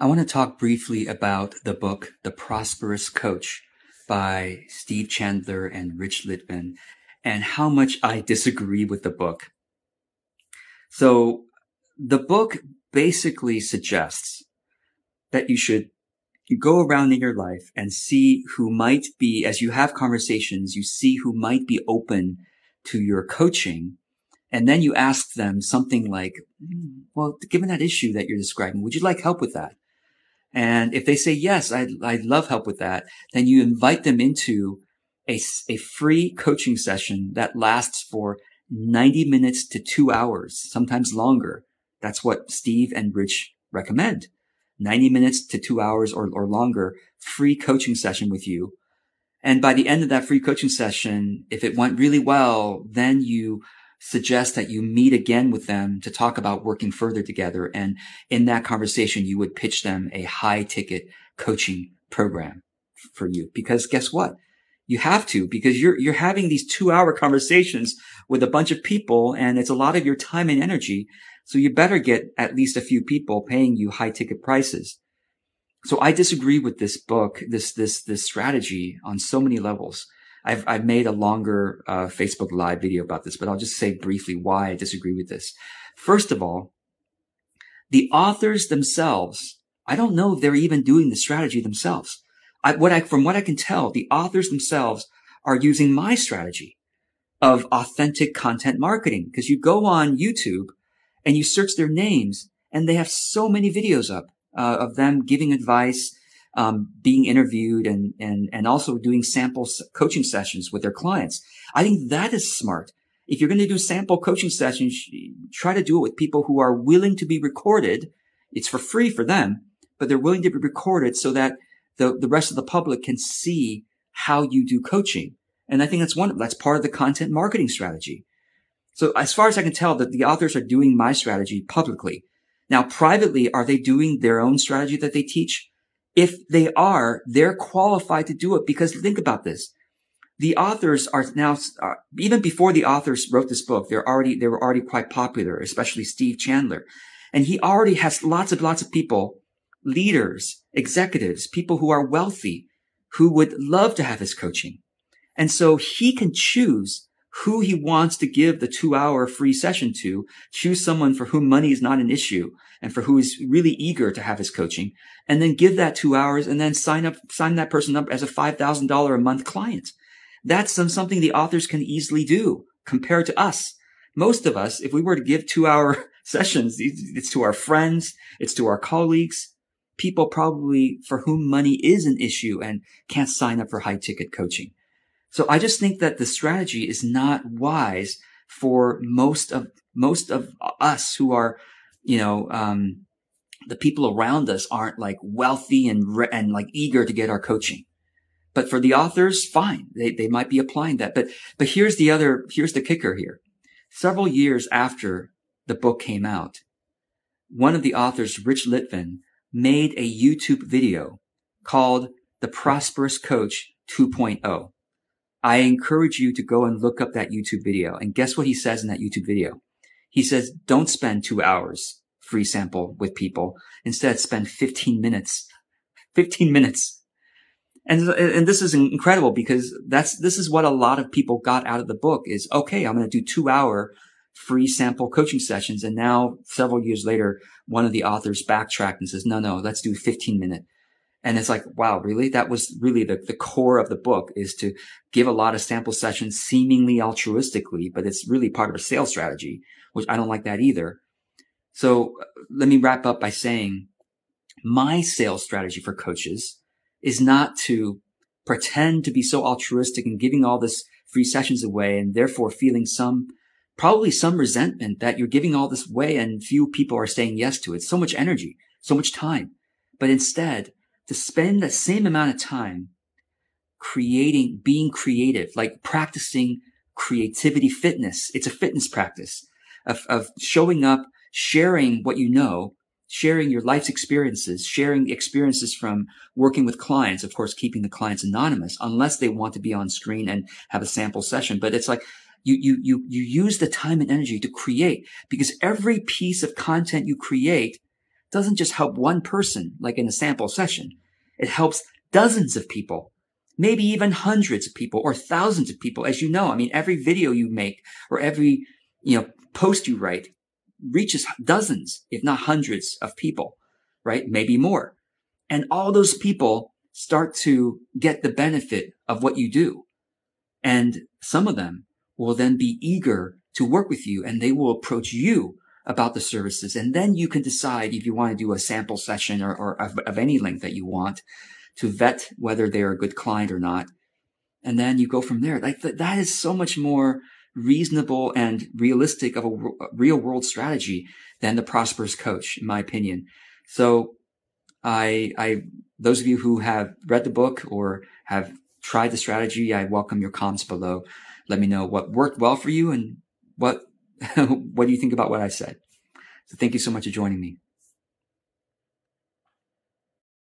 I want to talk briefly about the book, The Prosperous Coach by Steve Chandler and Rich Litvin and how much I disagree with the book. So the book basically suggests that you should go around in your life and see who might be, as you have conversations, you see who might be open to your coaching. And then you ask them something like, hmm, well, given that issue that you're describing, would you like help with that? And if they say, yes, I'd, I'd love help with that, then you invite them into a, a free coaching session that lasts for 90 minutes to two hours, sometimes longer. That's what Steve and Rich recommend. 90 minutes to two hours or, or longer free coaching session with you. And by the end of that free coaching session, if it went really well, then you suggest that you meet again with them to talk about working further together. And in that conversation, you would pitch them a high ticket coaching program for you. Because guess what? You have to because you're, you're having these two hour conversations with a bunch of people and it's a lot of your time and energy. So you better get at least a few people paying you high ticket prices. So I disagree with this book, this, this, this strategy on so many levels. I've, I've made a longer uh, Facebook live video about this, but I'll just say briefly why I disagree with this. First of all, the authors themselves, I don't know if they're even doing the strategy themselves. I, what I, from what I can tell, the authors themselves are using my strategy of authentic content marketing because you go on YouTube and you search their names and they have so many videos up uh, of them giving advice, um, being interviewed and, and, and also doing sample coaching sessions with their clients. I think that is smart. If you're going to do sample coaching sessions, try to do it with people who are willing to be recorded. It's for free for them, but they're willing to be recorded so that the, the rest of the public can see how you do coaching. And I think that's one, of, that's part of the content marketing strategy. So as far as I can tell that the authors are doing my strategy publicly. Now, privately, are they doing their own strategy that they teach? If they are, they're qualified to do it because think about this. The authors are now, uh, even before the authors wrote this book, they're already, they were already quite popular, especially Steve Chandler. And he already has lots of, lots of people, leaders, executives, people who are wealthy, who would love to have his coaching. And so he can choose who he wants to give the two hour free session to, choose someone for whom money is not an issue and for who is really eager to have his coaching and then give that two hours and then sign up, sign that person up as a $5,000 a month client. That's some, something the authors can easily do compared to us. Most of us, if we were to give two hour sessions, it's to our friends, it's to our colleagues, people probably for whom money is an issue and can't sign up for high ticket coaching. So I just think that the strategy is not wise for most of, most of us who are, you know, um, the people around us aren't like wealthy and, and like eager to get our coaching. But for the authors, fine. They, they might be applying that. But, but here's the other, here's the kicker here. Several years after the book came out, one of the authors, Rich Litvin, made a YouTube video called The Prosperous Coach 2.0. I encourage you to go and look up that YouTube video. And guess what he says in that YouTube video? He says, don't spend two hours free sample with people. Instead, spend 15 minutes. 15 minutes. And, and this is incredible because that's, this is what a lot of people got out of the book is, okay, I'm going to do two hour free sample coaching sessions. And now several years later, one of the authors backtracked and says, no, no, let's do 15 minute and it's like, wow, really? That was really the, the core of the book is to give a lot of sample sessions seemingly altruistically, but it's really part of a sales strategy, which I don't like that either. So uh, let me wrap up by saying my sales strategy for coaches is not to pretend to be so altruistic and giving all this free sessions away and therefore feeling some, probably some resentment that you're giving all this away and few people are saying yes to it. So much energy, so much time. But instead, to spend the same amount of time creating, being creative, like practicing creativity fitness. It's a fitness practice of, of showing up, sharing what you know, sharing your life's experiences, sharing experiences from working with clients, of course, keeping the clients anonymous unless they want to be on screen and have a sample session. But it's like, you, you, you, you use the time and energy to create because every piece of content you create doesn't just help one person, like in a sample session. It helps dozens of people, maybe even hundreds of people or thousands of people. As you know, I mean, every video you make or every, you know, post you write reaches dozens, if not hundreds of people, right? Maybe more. And all those people start to get the benefit of what you do. And some of them will then be eager to work with you and they will approach you about the services. And then you can decide if you want to do a sample session or, or of, of any length that you want to vet whether they're a good client or not. And then you go from there. Like th- that is so much more reasonable and realistic of a, a real world strategy than the prosperous coach, in my opinion. So I, I, those of you who have read the book or have tried the strategy, I welcome your comments below. Let me know what worked well for you and what, what do you think about what I said? So thank you so much for joining me.